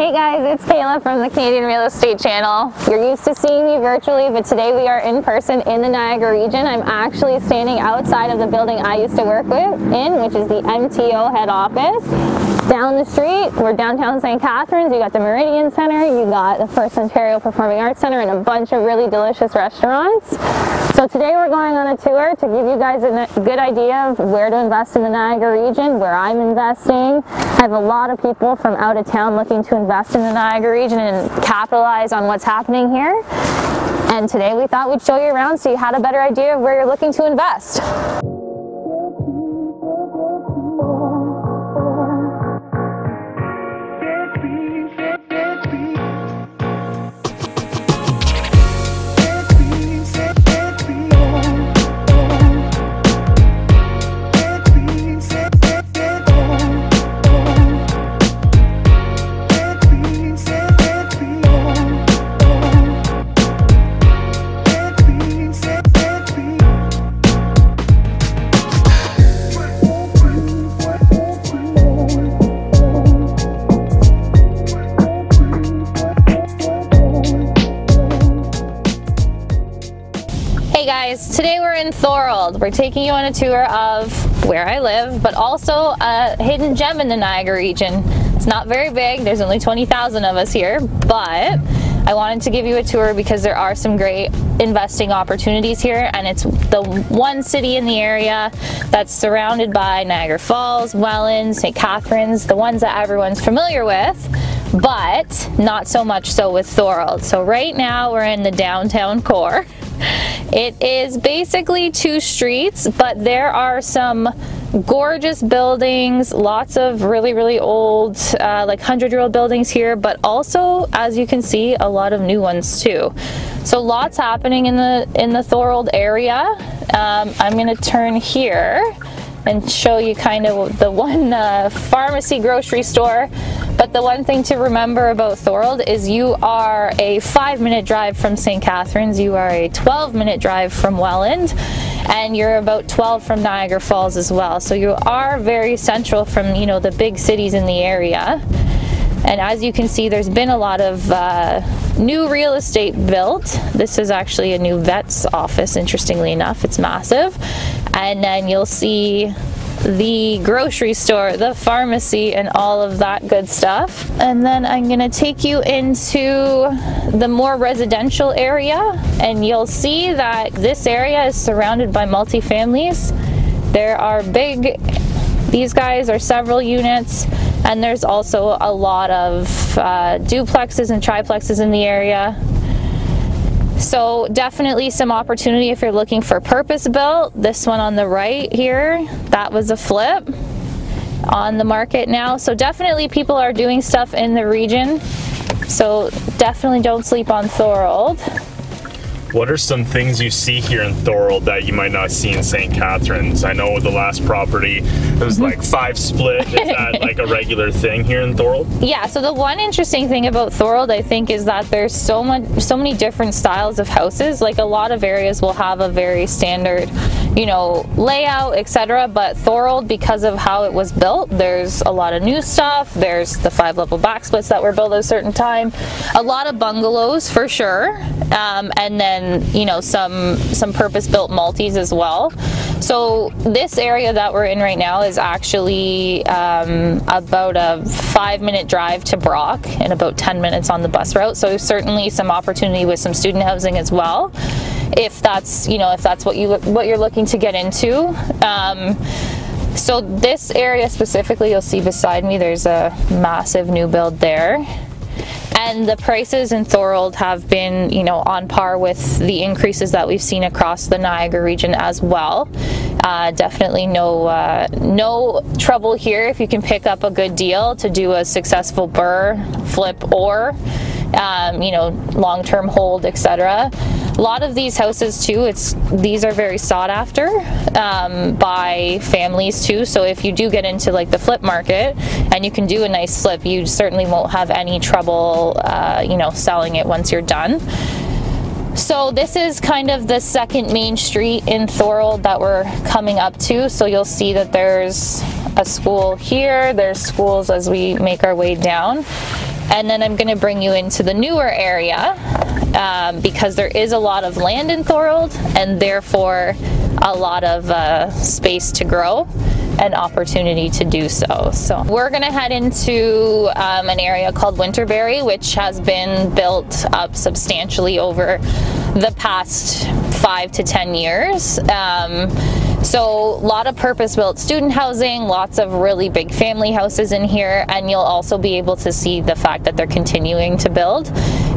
Hey guys, it's Kayla from the Canadian Real Estate Channel. You're used to seeing me virtually, but today we are in person in the Niagara region. I'm actually standing outside of the building I used to work with in, which is the MTO head office. Down the street, we're downtown St. Catharines. You got the Meridian Center, you got the First Ontario Performing Arts Center, and a bunch of really delicious restaurants. So today we're going on a tour to give you guys a good idea of where to invest in the Niagara region, where I'm investing. I have a lot of people from out of town looking to invest in the Niagara region and capitalize on what's happening here. And today we thought we'd show you around so you had a better idea of where you're looking to invest. In Thorold. We're taking you on a tour of where I live, but also a hidden gem in the Niagara region. It's not very big, there's only 20,000 of us here, but I wanted to give you a tour because there are some great investing opportunities here and it's the one city in the area that's surrounded by Niagara Falls, Welland, St. Catharines, the ones that everyone's familiar with but not so much so with Thorold. So right now we're in the downtown core. It is basically two streets, but there are some gorgeous buildings, lots of really, really old, uh, like 100 year old buildings here, but also, as you can see, a lot of new ones too. So lots happening in the, in the Thorold area. Um, I'm gonna turn here and show you kind of the one uh, pharmacy grocery store. The one thing to remember about Thorold is you are a five minute drive from St. Catharines, you are a 12 minute drive from Welland, and you're about 12 from Niagara Falls as well. So you are very central from, you know, the big cities in the area. And as you can see, there's been a lot of uh, new real estate built. This is actually a new vet's office, interestingly enough. It's massive. And then you'll see the grocery store, the pharmacy, and all of that good stuff. And then I'm gonna take you into the more residential area, and you'll see that this area is surrounded by multifamilies. There are big, these guys are several units, and there's also a lot of uh, duplexes and triplexes in the area. So definitely some opportunity if you're looking for purpose built. This one on the right here, that was a flip on the market now. So definitely people are doing stuff in the region. So definitely don't sleep on Thorold. What are some things you see here in Thorold that you might not see in St. Catharines? I know the last property it was like five split. Is that like a regular thing here in Thorold? Yeah. So the one interesting thing about Thorold, I think, is that there's so much, so many different styles of houses. Like a lot of areas will have a very standard, you know, layout, etc. But Thorold, because of how it was built, there's a lot of new stuff. There's the five level back splits that were built at a certain time. A lot of bungalows for sure, um, and then and you know some some purpose-built multis as well. So this area that we're in right now is actually um, about a five-minute drive to Brock and about 10 minutes on the bus route. So certainly some opportunity with some student housing as well, if that's you know if that's what you what you're looking to get into. Um, so this area specifically, you'll see beside me, there's a massive new build there and the prices in Thorold have been, you know, on par with the increases that we've seen across the Niagara region as well. Uh, definitely no uh, no trouble here if you can pick up a good deal to do a successful burr, flip, or um, you know, long-term hold, etc. A lot of these houses too, it's these are very sought after um, by families too. So if you do get into like the flip market and you can do a nice flip, you certainly won't have any trouble, uh, you know, selling it once you're done. So this is kind of the second main street in Thorold that we're coming up to. So you'll see that there's a school here, there's schools as we make our way down. And then I'm going to bring you into the newer area um, because there is a lot of land in Thorold and therefore a lot of uh, space to grow and opportunity to do so. So we're gonna head into um, an area called Winterberry, which has been built up substantially over the past five to 10 years. Um, so a lot of purpose-built student housing, lots of really big family houses in here, and you'll also be able to see the fact that they're continuing to build.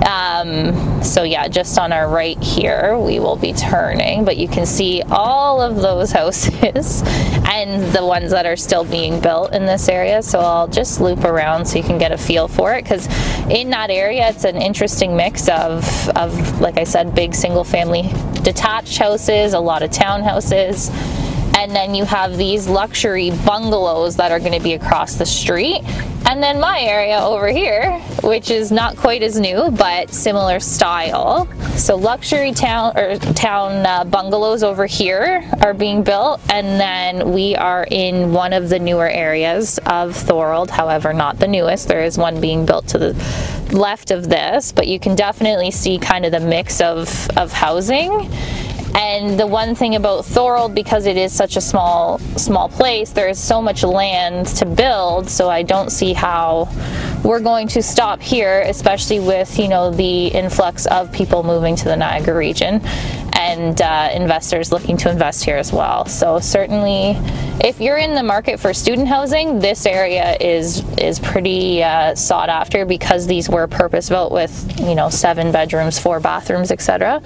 Um, so yeah, just on our right here, we will be turning, but you can see all of those houses and the ones that are still being built in this area. So I'll just loop around so you can get a feel for it, because in that area, it's an interesting mix of, of, like I said, big single family detached houses, a lot of townhouses, and then you have these luxury bungalows that are going to be across the street. And then my area over here which is not quite as new but similar style. So luxury town or town uh, bungalows over here are being built. And then we are in one of the newer areas of Thorold however not the newest. There is one being built to the left of this but you can definitely see kind of the mix of of housing and the one thing about Thorold, because it is such a small small place, there is so much land to build. So I don't see how we're going to stop here, especially with you know the influx of people moving to the Niagara region and uh, investors looking to invest here as well. So certainly, if you're in the market for student housing, this area is is pretty uh, sought after because these were purpose built with you know seven bedrooms, four bathrooms, etc.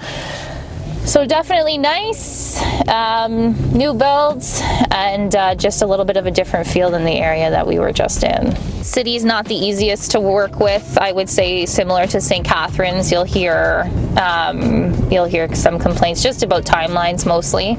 So definitely nice, um, new builds, and uh, just a little bit of a different feel than the area that we were just in. City is not the easiest to work with. I would say similar to St. Catharines, you'll hear um, you'll hear some complaints just about timelines mostly.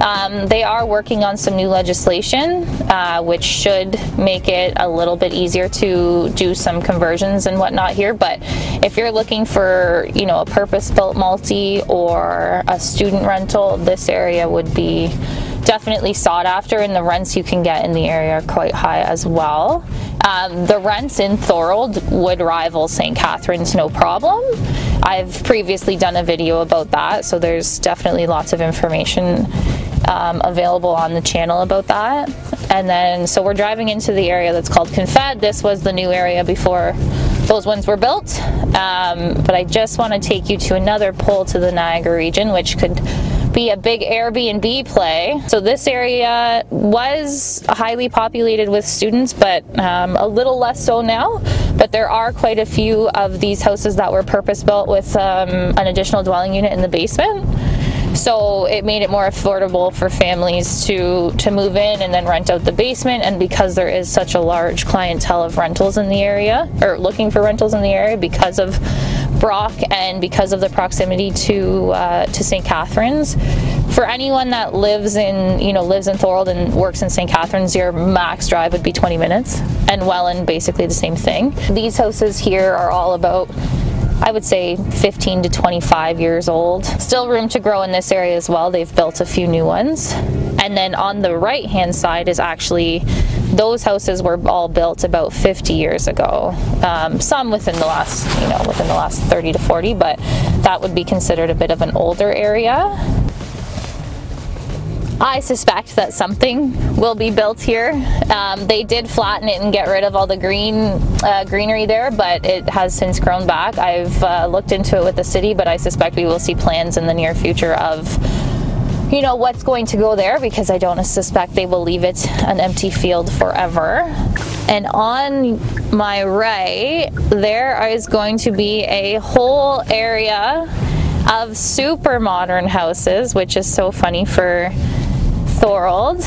Um, they are working on some new legislation, uh, which should make it a little bit easier to do some conversions and whatnot here. But if you're looking for, you know, a purpose-built multi or a student rental, this area would be definitely sought after and the rents you can get in the area are quite high as well. Um, the rents in Thorold would rival St. Catharines no problem. I've previously done a video about that, so there's definitely lots of information um, available on the channel about that. And then, so we're driving into the area that's called Confed. This was the new area before those ones were built. Um, but I just want to take you to another pull to the Niagara region, which could be a big Airbnb play. So this area was highly populated with students, but um, a little less so now. But there are quite a few of these houses that were purpose built with um, an additional dwelling unit in the basement. So it made it more affordable for families to, to move in and then rent out the basement. And because there is such a large clientele of rentals in the area, or looking for rentals in the area because of Brock and because of the proximity to uh, to St. Catharines, for anyone that lives in you know lives in Thorold and works in St. Catharines, your max drive would be 20 minutes, and Welland basically the same thing. These houses here are all about I would say 15 to 25 years old. Still room to grow in this area as well. They've built a few new ones. And then on the right hand side is actually those houses were all built about 50 years ago. Um, some within the last, you know, within the last 30 to 40, but that would be considered a bit of an older area. I suspect that something will be built here. Um, they did flatten it and get rid of all the green uh, greenery there, but it has since grown back. I've uh, looked into it with the city, but I suspect we will see plans in the near future of you know what's going to go there because I don't suspect they will leave it an empty field forever. And on my right, there is going to be a whole area of super modern houses, which is so funny for Thorold.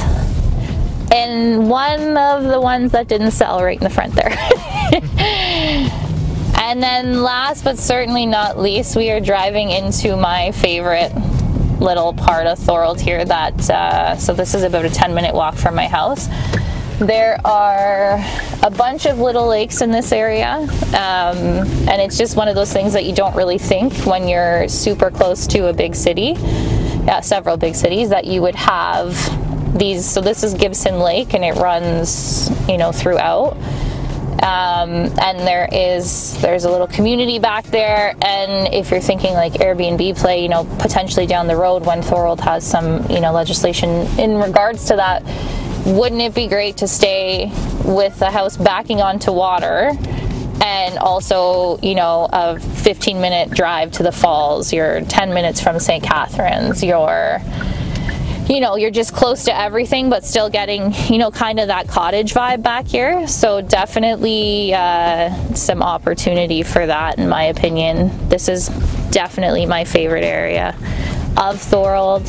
And one of the ones that didn't sell right in the front there. and then last but certainly not least, we are driving into my favorite little part of Thorold here that, uh, so this is about a 10 minute walk from my house. There are a bunch of little lakes in this area, um, and it's just one of those things that you don't really think when you're super close to a big city uh, several big cities that you would have these. So this is Gibson Lake and it runs you know throughout. Um, and there is there's a little community back there. And if you're thinking like airbnb play you know potentially down the road when thorold has some you know legislation in regards to that. Wouldn't it be great to stay with the house backing onto water and also you know a 15 minute drive to the falls you're 10 minutes from st catharines you're you know, you're just close to everything, but still getting, you know, kind of that cottage vibe back here. So definitely uh, some opportunity for that, in my opinion. This is definitely my favorite area of Thorold.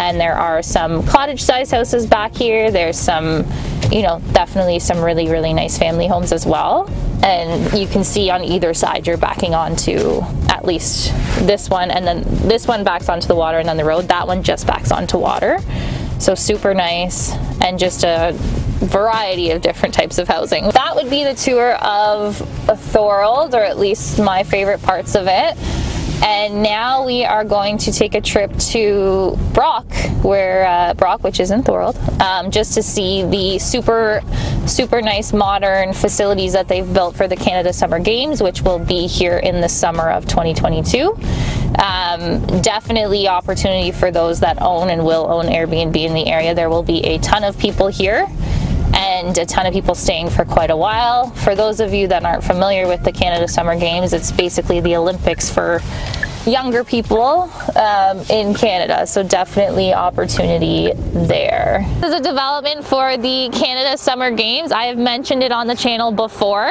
And there are some cottage size houses back here. There's some, you know, definitely some really, really nice family homes as well. And you can see on either side you're backing onto at least this one and then this one backs onto the water and then the road that one just backs onto water. So super nice and just a variety of different types of housing. That would be the tour of Thorold or at least my favorite parts of it and now we are going to take a trip to Brock, where uh, Brock, which is in Thorold, um, just to see the super, super nice modern facilities that they've built for the Canada Summer Games, which will be here in the summer of 2022. Um, definitely opportunity for those that own and will own Airbnb in the area. There will be a ton of people here and a ton of people staying for quite a while. For those of you that aren't familiar with the Canada Summer Games, it's basically the Olympics for younger people um, in Canada. So definitely opportunity there. This is a development for the Canada Summer Games. I have mentioned it on the channel before.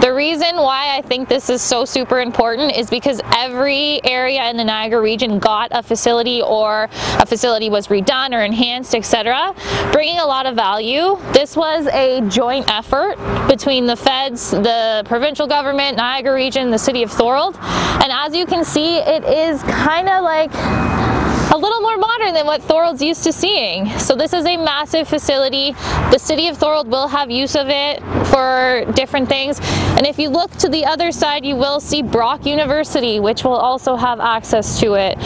The reason why I think this is so super important is because every area in the Niagara region got a facility or a facility was redone or enhanced, etc., bringing a lot of value. This was a joint effort between the feds, the provincial government, Niagara region, the city of Thorold. And as you can see, it is kind of like a little more modern than what Thorold's used to seeing. So this is a massive facility. The city of Thorold will have use of it for different things. And if you look to the other side, you will see Brock University, which will also have access to it.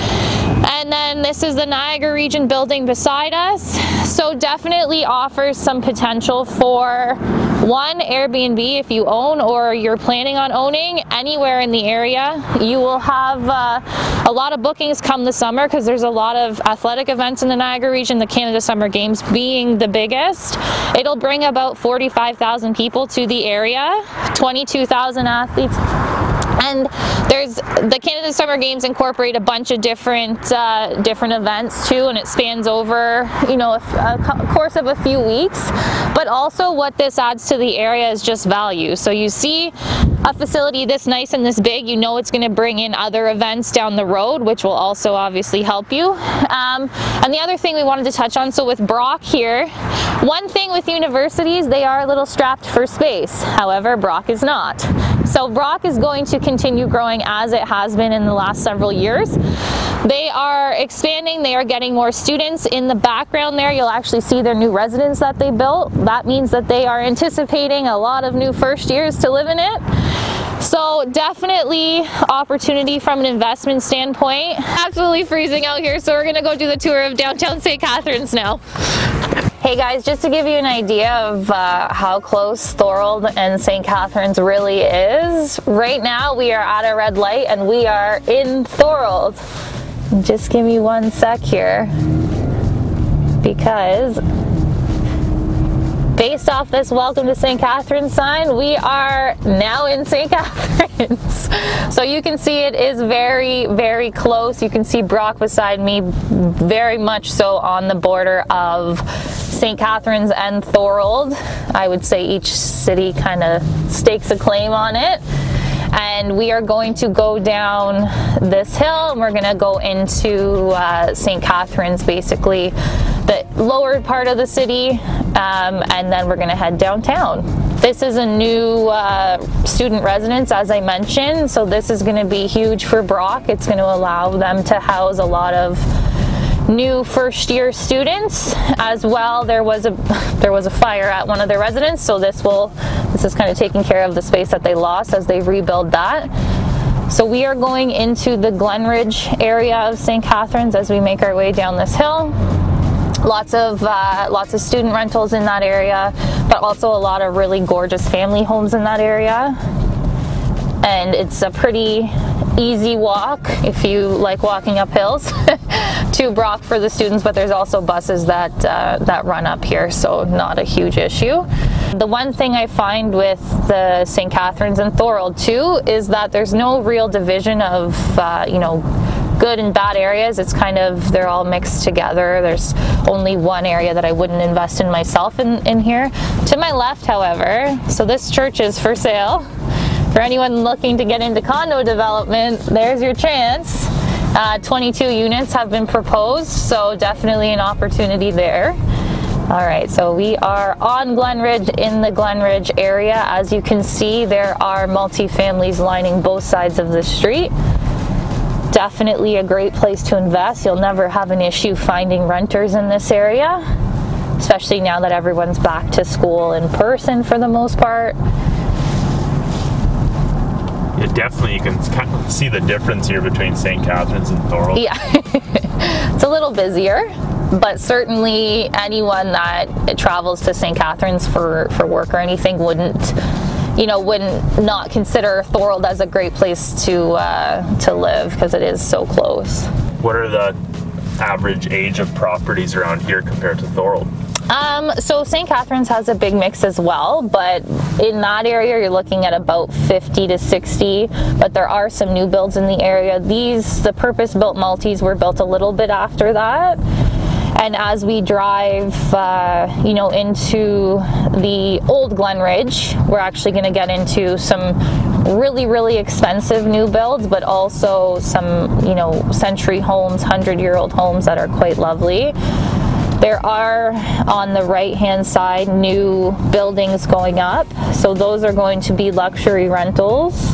And then this is the Niagara Region building beside us. So definitely offers some potential for one, Airbnb if you own or you're planning on owning anywhere in the area. You will have uh, a lot of bookings come the summer because there's a lot of athletic events in the Niagara region, the Canada Summer Games being the biggest. It'll bring about 45,000 people to the area, 22,000 athletes and there's the Canada Summer Games incorporate a bunch of different uh, different events too, and it spans over you know a, a, course of a few weeks. But also, what this adds to the area is just value. So you see a facility this nice and this big, you know it's going to bring in other events down the road, which will also obviously help you. Um, and the other thing we wanted to touch on, so with Brock here, one thing with universities, they are a little strapped for space. However, Brock is not. So Brock is going to continue growing as it has been in the last several years. They are expanding, they are getting more students. In the background there, you'll actually see their new residence that they built. That means that they are anticipating a lot of new first years to live in it. So definitely opportunity from an investment standpoint. Absolutely freezing out here, so we're gonna go do the tour of downtown St. Catharines now. Hey guys, just to give you an idea of uh, how close Thorold and St. Catharines really is, right now we are at a red light and we are in Thorold. Just give me one sec here because based off this welcome to St. Catharines sign, we are now in St. Catharines. so you can see it is very, very close. You can see Brock beside me, very much so on the border of St. Catharines and Thorold. I would say each city kind of stakes a claim on it and we are going to go down this hill and we're going to go into uh, St. Catharines basically the lower part of the city um, and then we're going to head downtown. This is a new uh, student residence as I mentioned so this is going to be huge for Brock. It's going to allow them to house a lot of new first year students as well there was a there was a fire at one of their residents so this will is kind of taking care of the space that they lost as they rebuild that so we are going into the Glenridge area of St. Catharines as we make our way down this hill lots of uh, lots of student rentals in that area, but also a lot of really gorgeous family homes in that area. And it's a pretty easy walk if you like walking up hills to Brock for the students, but there's also buses that uh, that run up here, so not a huge issue. The one thing I find with the St. Catharines and Thorold too is that there's no real division of uh, you know good and bad areas. It's kind of, they're all mixed together. There's only one area that I wouldn't invest in myself in, in here. To my left, however, so this church is for sale. For anyone looking to get into condo development, there's your chance. Uh, 22 units have been proposed, so definitely an opportunity there. All right, so we are on Glenridge in the Glenridge area. As you can see, there are multi-families lining both sides of the street definitely a great place to invest. You'll never have an issue finding renters in this area, especially now that everyone's back to school in person for the most part. Yeah, definitely. You can kind of see the difference here between St. Catharines and Thorold. Yeah, it's a little busier, but certainly anyone that travels to St. Catharines for, for work or anything wouldn't you know, wouldn't not consider Thorold as a great place to uh, to live because it is so close. What are the average age of properties around here compared to Thorold? Um, so St. Catharines has a big mix as well, but in that area you're looking at about 50 to 60, but there are some new builds in the area. These, the purpose-built multis were built a little bit after that. And as we drive, uh, you know, into the old Glenridge, we're actually going to get into some really, really expensive new builds, but also some, you know, century homes, 100 year old homes that are quite lovely. There are on the right hand side new buildings going up, so those are going to be luxury rentals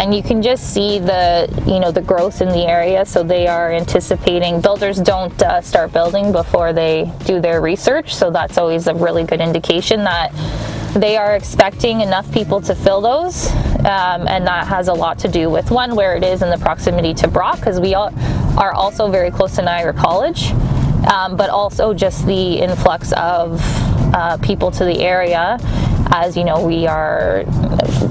and you can just see the you know the growth in the area. So they are anticipating builders don't uh, start building before they do their research. So that's always a really good indication that they are expecting enough people to fill those. Um, and that has a lot to do with one where it is in the proximity to brock because we all are also very close to niagara college. Um, but also just the influx of uh, people to the area as you know we are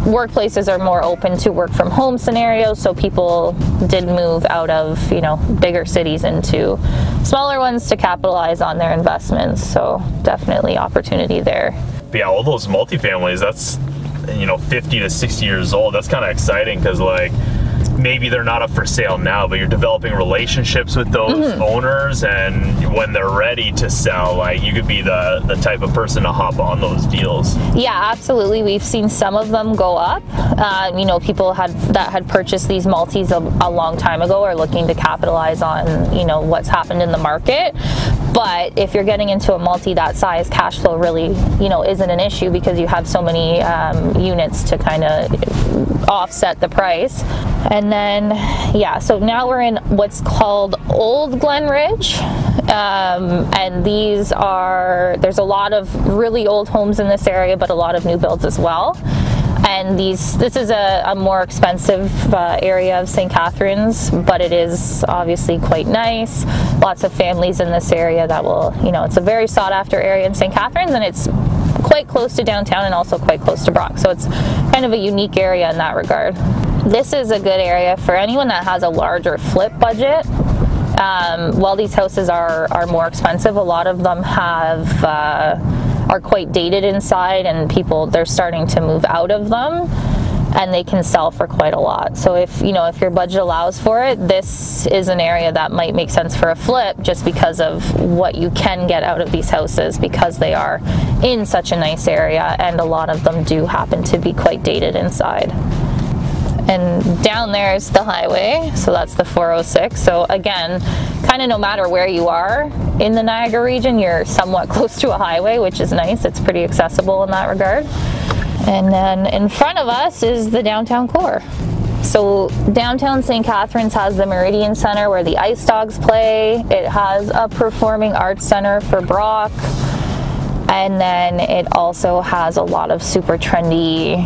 workplaces are more open to work from home scenarios so people did move out of you know bigger cities into smaller ones to capitalize on their investments. So definitely opportunity there. Yeah all those multifamilies that's you know 50 to 60 years old. That's kind of exciting because like maybe they're not up for sale now, but you're developing relationships with those mm-hmm. owners, and when they're ready to sell, like you could be the the type of person to hop on those deals. Yeah, absolutely. We've seen some of them go up. Uh, you know, people had that had purchased these multis a, a long time ago are looking to capitalize on you know what's happened in the market. But if you're getting into a multi that size, cash flow really, you know, isn't an issue because you have so many um, units to kind of offset the price. And then, yeah, so now we're in what's called Old Glenridge. Um, and these are, there's a lot of really old homes in this area, but a lot of new builds as well. And these, this is a, a more expensive uh, area of St. Catharines, but it is obviously quite nice. Lots of families in this area that will, you know, it's a very sought after area in St. Catharines and it's quite close to downtown and also quite close to Brock. So it's kind of a unique area in that regard. This is a good area for anyone that has a larger flip budget. Um, while these houses are, are more expensive, a lot of them have uh, are quite dated inside and people they're starting to move out of them and they can sell for quite a lot. So if you know if your budget allows for it, this is an area that might make sense for a flip just because of what you can get out of these houses because they are in such a nice area and a lot of them do happen to be quite dated inside and down there is the highway so that's the 406 so again kind of no matter where you are in the Niagara region you're somewhat close to a highway which is nice it's pretty accessible in that regard and then in front of us is the downtown core so downtown St. Catharines has the Meridian Center where the Ice Dogs play. It has a performing arts center for Brock. And then it also has a lot of super trendy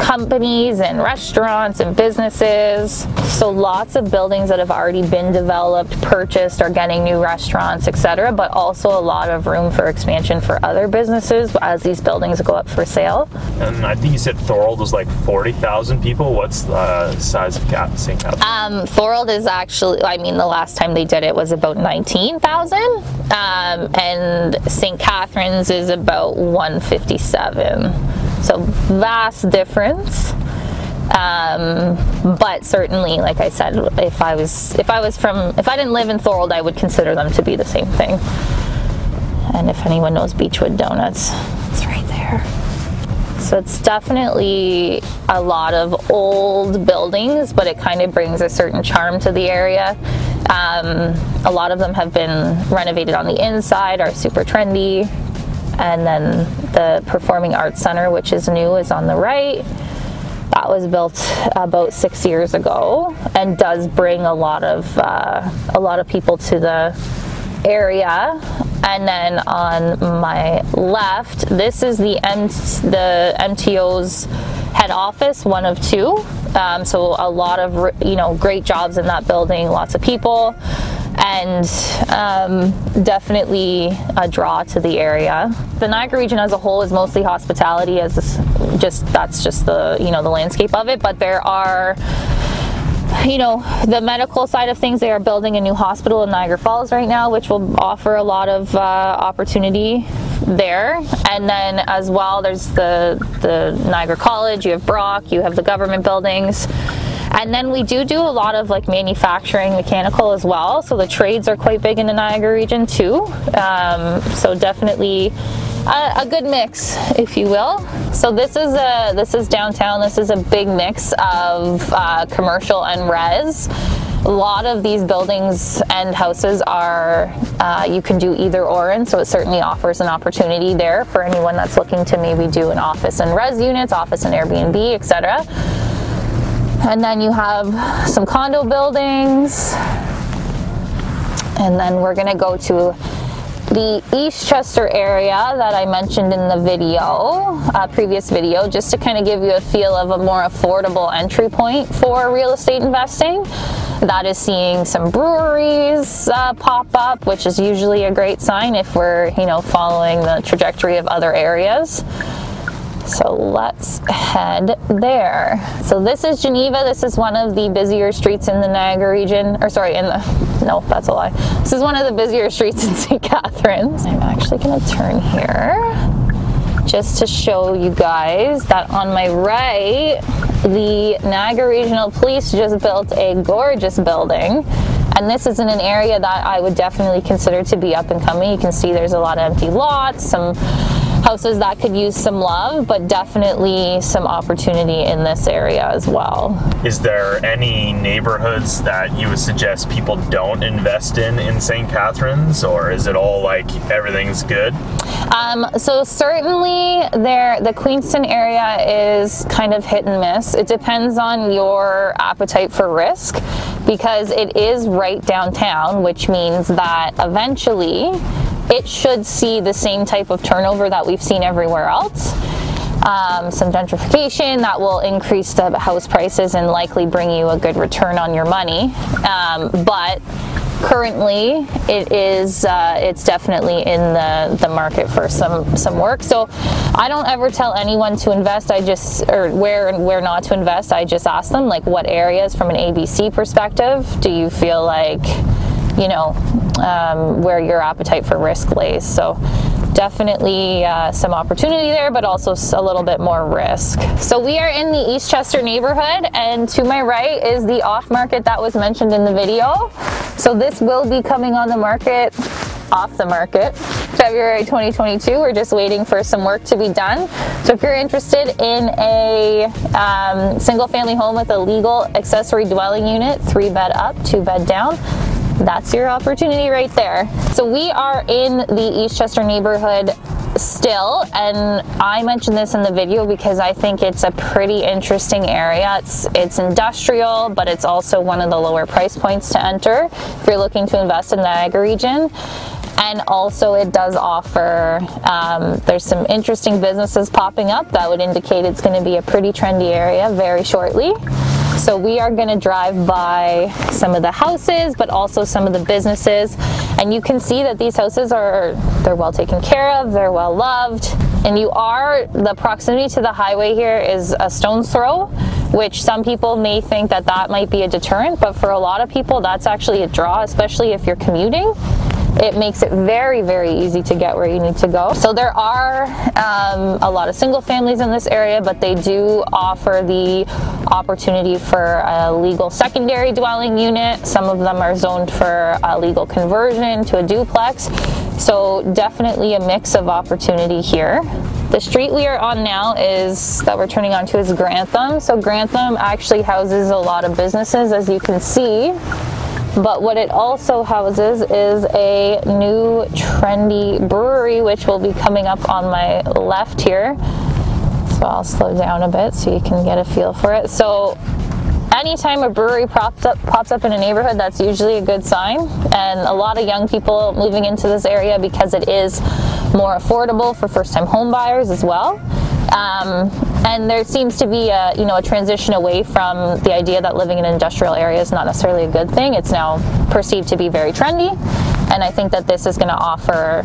companies and restaurants and businesses. So lots of buildings that have already been developed, purchased, are getting new restaurants, etc. But also a lot of room for expansion for other businesses as these buildings go up for sale. And I think you said Thorold was like 40,000 people. What's the size of Cap St. Catharines? Um, Thorold is actually, I mean, the last time they did it was about 19,000. Um, and St. Catharines is about 157. So vast difference. Um, but certainly, like I said, if I was if I was from if I didn't live in Thorold, I would consider them to be the same thing. And if anyone knows Beechwood Donuts, it's right there. So it's definitely a lot of old buildings, but it kind of brings a certain charm to the area. Um, a lot of them have been renovated on the inside, are super trendy. And then the Performing Arts Center, which is new, is on the right. That was built about six years ago and does bring a lot of uh, a lot of people to the area. And then on my left, this is the M- the MTO's head office, one of two. Um, so a lot of you know great jobs in that building, lots of people and um, definitely a draw to the area. The Niagara region as a whole is mostly hospitality, as just that's just the you know the landscape of it. But there are you know, the medical side of things, they are building a new hospital in Niagara Falls right now, which will offer a lot of uh, opportunity there. And then as well, there's the, the Niagara College, you have Brock, you have the government buildings. And then we do do a lot of like manufacturing, mechanical as well. So the trades are quite big in the Niagara region too. Um, so definitely a, a, good mix, if you will. So this is a this is downtown. This is a big mix of uh, commercial and res. A lot of these buildings and houses are uh, you can do either or in, so it certainly offers an opportunity there for anyone that's looking to maybe do an office and res units, office and Airbnb, etc. And then you have some condo buildings. And then we're gonna go to the Eastchester area that I mentioned in the video, uh, previous video, just to kind of give you a feel of a more affordable entry point for real estate investing. That is seeing some breweries uh, pop up, which is usually a great sign if we're, you know, following the trajectory of other areas. So let's head there. So this is Geneva. This is one of the busier streets in the Niagara region, or sorry, in the, no, that's a lie. This is one of the busier streets in St. Catharines. I'm actually gonna turn here just to show you guys that on my right, the Niagara Regional Police just built a gorgeous building. And this is in an area that I would definitely consider to be up and coming. You can see there's a lot of empty lots, some houses that could use some love, but definitely some opportunity in this area as well. Is there any neighborhoods that you would suggest people don't invest in in St. Catharines, or is it all like everything's good? Um, so certainly there, the Queenston area is kind of hit and miss. It depends on your appetite for risk because it is right downtown, which means that eventually it should see the same type of turnover that we've seen everywhere else. Um, some gentrification that will increase the house prices and likely bring you a good return on your money. Um, but currently it is uh, it's definitely in the, the market for some some work so I don't ever tell anyone to invest I just or where and where not to invest I just ask them like what areas from an ABC perspective do you feel like you know, um, where your appetite for risk lays. So definitely uh, some opportunity there, but also a little bit more risk. So we are in the Eastchester neighborhood, and to my right is the off market that was mentioned in the video. So this will be coming on the market, off the market, February 2022. We're just waiting for some work to be done. So if you're interested in a um, single family home with a legal accessory dwelling unit, three bed up, two bed down, that's your opportunity right there. So we are in the Eastchester neighborhood still and I mentioned this in the video because I think it's a pretty interesting area. It's it's industrial but it's also one of the lower price points to enter if you're looking to invest in the Niagara region. And also it does offer, um, there's some interesting businesses popping up that would indicate it's gonna be a pretty trendy area very shortly. So we are gonna drive by some of the houses, but also some of the businesses. And you can see that these houses are, they're well taken care of, they're well loved. And you are, the proximity to the highway here is a stone's throw, which some people may think that that might be a deterrent, but for a lot of people, that's actually a draw, especially if you're commuting it makes it very, very easy to get where you need to go. So there are um, a lot of single families in this area, but they do offer the opportunity for a legal secondary dwelling unit. Some of them are zoned for a legal conversion to a duplex. So definitely a mix of opportunity here. The street we are on now is, that we're turning onto is Grantham. So Grantham actually houses a lot of businesses as you can see. But what it also houses is a new trendy brewery, which will be coming up on my left here. So I'll slow down a bit so you can get a feel for it. So anytime a brewery pops up pops up in a neighborhood that's usually a good sign and a lot of young people moving into this area because it is more affordable for first-time home buyers as well um, and there seems to be a you know a transition away from the idea that living in an industrial area is not necessarily a good thing. It's now perceived to be very trendy, and I think that this is going to offer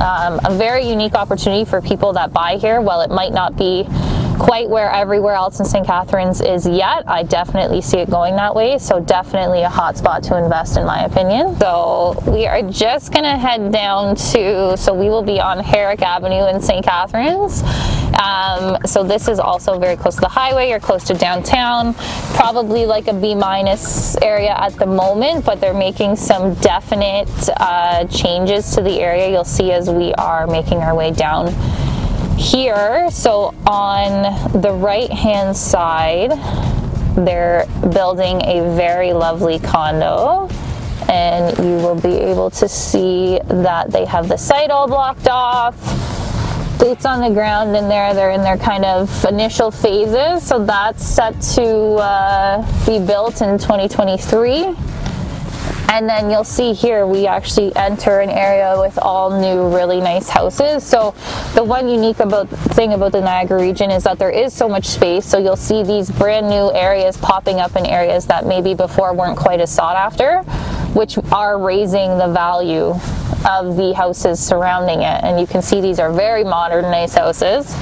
um, a very unique opportunity for people that buy here. While it might not be quite where everywhere else in St. Catharines is yet. I definitely see it going that way. So definitely a hot spot to invest in my opinion. So we are just gonna head down to, so we will be on Herrick Avenue in St. Catharines. Um, so this is also very close to the highway, you're close to downtown, probably like a B minus area at the moment, but they're making some definite uh, changes to the area. You'll see as we are making our way down here. So on the right hand side, they're building a very lovely condo and you will be able to see that they have the site all blocked off boots on the ground in there. They're in their kind of initial phases. So that's set to uh, be built in 2023. And then you'll see here we actually enter an area with all new really nice houses. So the one unique about thing about the Niagara region is that there is so much space. So you'll see these brand new areas popping up in areas that maybe before weren't quite as sought after, which are raising the value of the houses surrounding it. And you can see these are very modern, nice houses.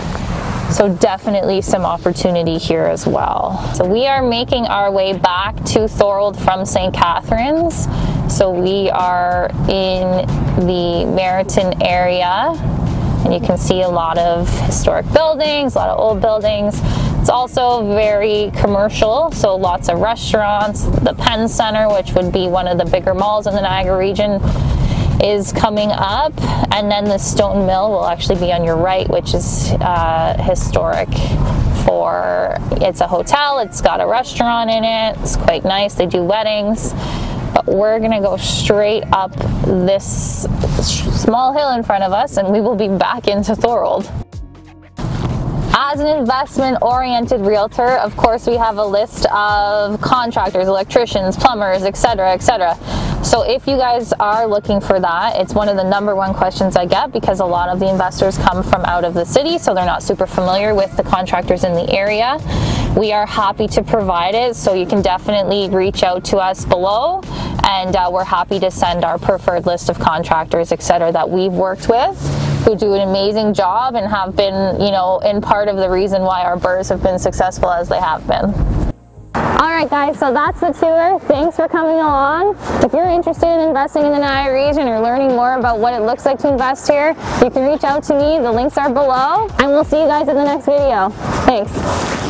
So definitely some opportunity here as well. So we are making our way back to Thorold from St. Catharines. So we are in the Merritton area and you can see a lot of historic buildings, a lot of old buildings. It's also very commercial, so lots of restaurants. The Pen Center, which would be one of the bigger malls in the Niagara region, is coming up and then the stone mill will actually be on your right which is uh, historic for it's a hotel it's got a restaurant in it it's quite nice they do weddings but we're gonna go straight up this small hill in front of us and we will be back into Thorold. As an investment oriented realtor, of course, we have a list of contractors, electricians, plumbers, etc., etc. So if you guys are looking for that, it's one of the number one questions I get because a lot of the investors come from out of the city, so they're not super familiar with the contractors in the area. We are happy to provide it, so you can definitely reach out to us below, and uh, we're happy to send our preferred list of contractors, etc., that we've worked with who do an amazing job and have been, you know, in part of the reason why our burrs have been successful as they have been. All right, guys, so that's the tour. Thanks for coming along. If you're interested in investing in the Niagara region or learning more about what it looks like to invest here, you can reach out to me. The links are below, and we'll see you guys in the next video. Thanks.